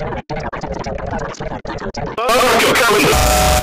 your calendar.